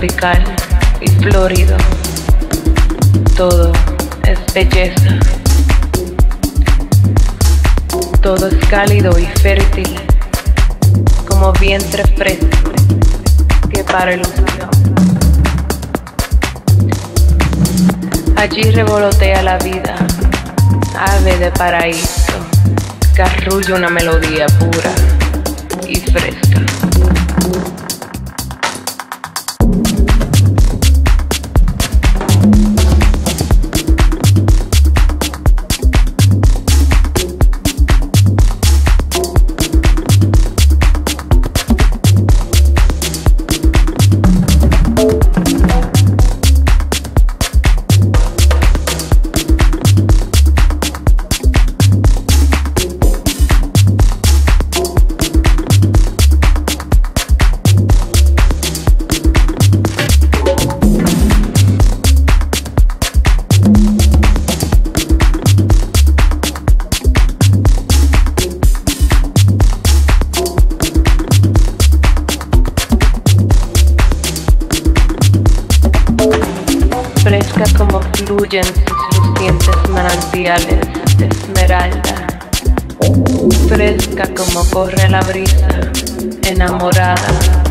tropical y florido. Todo es belleza. Todo es cálido y fértil, como vientre fresco que para ilusión. Allí revolotea la vida, ave de paraíso, que arrulla una melodía pura y fresca. Como fluyen sus lucientes manantiales de esmeralda, fresca como corre la brisa, enamorada.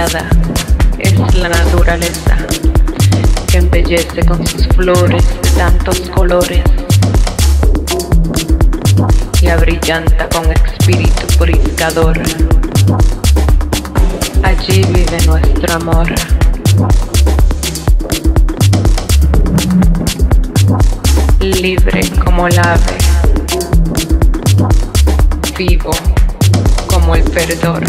Es la naturaleza que embellece con sus flores de tantos colores y abrillanta con espíritu purificador. Allí vive nuestro amor. Libre como el ave, vivo como el perdón.